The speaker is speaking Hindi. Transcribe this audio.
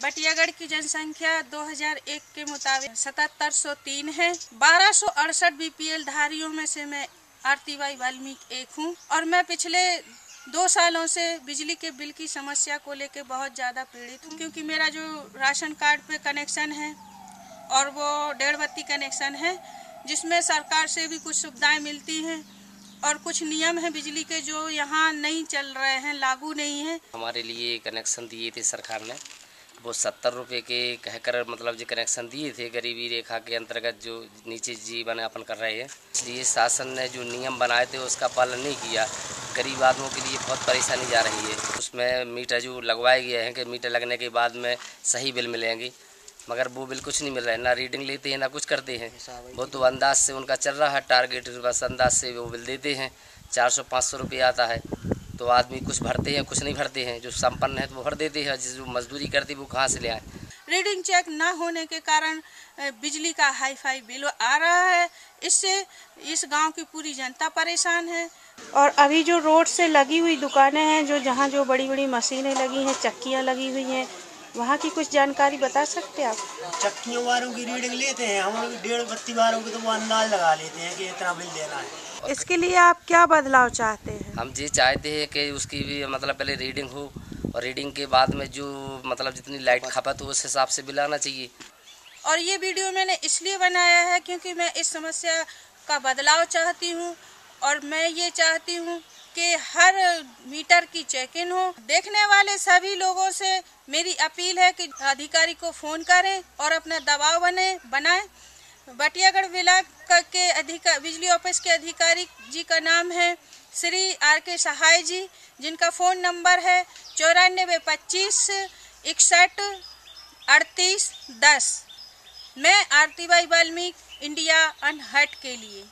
बटियागढ़ की जनसंख्या 2001 के मुताबिक सतहत्तर सौ तीन है। बारह सौ अड़सठ बीपीएल धारियों में से मैं आरती बाई वाल्मीकि एक हूँ और मैं पिछले दो सालों से बिजली के बिल की समस्या को लेकर बहुत ज़्यादा पीड़ित हूँ क्योंकि मेरा जो राशन कार्ड पे कनेक्शन है और वो डेढ़ बत्ती कनेक्शन है, जिसमें सरकार से भी कुछ सुविधाएँ मिलती हैं और कुछ नियम है बिजली के जो यहाँ नहीं चल रहे हैं, लागू नहीं है। हमारे लिए कनेक्शन दिए थे सरकार ने। वो सत्तर रुपये के कहकर मतलब जो कनेक्शन दिए थे गरीबी रेखा के अंतर्गत जो नीचे जीवन यापन कर रहे हैं, इसलिए शासन ने जो नियम बनाए थे उसका पालन नहीं किया। गरीब आदमियों के लिए बहुत परेशानी जा रही है। उसमें मीटर जो लगवाए गए हैं कि मीटर लगने के बाद में सही बिल मिलेंगे, मगर वो बिल कुछ नहीं मिल रहा है। ना रीडिंग लेते हैं, ना कुछ करते हैं। वो तो अंदाज से उनका चल रहा है टारगेट बस अंदाज से वो बिल देते हैं। चार सौ, पाँच सौ रुपये आता है। तो आदमी कुछ भरते हैं कुछ नहीं भरते हैं। जो संपन्न है तो वो भर देते हैं जो मजदूरी करते वो कहाँ से ले आए? रीडिंग चेक ना होने के कारण बिजली का हाई फाई बिल आ रहा है। इससे इस गाँव की पूरी जनता परेशान है। और अभी जो रोड से लगी हुई दुकानें हैं जो जहाँ जो बड़ी बड़ी मशीनें लगी हैं चक्कियाँ लगी हुई हैं वहाँ की कुछ जानकारी बता सकते हैं आप? चक्कियों वालों की रीडिंग लेते हैं। हम लोग डेढ़ बत्ती वालों की तो वो अंदाज लगा लेते हैं कि इतना बिल देना है। इसके लिए आप क्या बदलाव चाहते हैं? हम जी चाहते हैं कि उसकी भी मतलब पहले रीडिंग हो और रीडिंग के बाद में जो मतलब जितनी लाइट खपत हो उस हिसाब से बिल आना चाहिए। और ये वीडियो मैंने इसलिए बनाया है क्योंकि मैं इस समस्या का बदलाव चाहती हूँ और मैं ये चाहती हूँ कि हर मीटर की चेक इन हो। देखने वाले सभी लोगों से मेरी अपील है कि अधिकारी को फ़ोन करें और अपना दबाव बने, बनाए। बटियागढ़ ब्लाक के अधिकार बिजली ऑफ़िस के अधिकारी जी का नाम है श्री आर के सहाय जी, जिनका फ़ोन नंबर है चौरानबे पच्चीस, इकसठ, अड़तीस, दस। मैं आरती बाई वाल्मीकि, इंडिया अनहट के लिए।